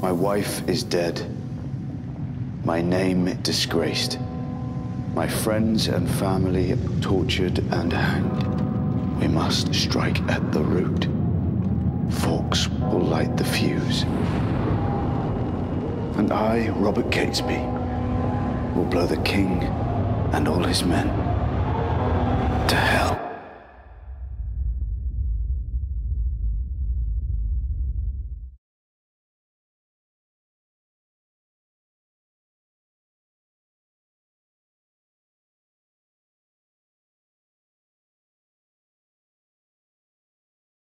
My wife is dead. My name disgraced. My friends and family tortured and hanged. We must strike at the root. Fawkes will light the fuse. And I, Robert Catesby, will blow the king and all his men.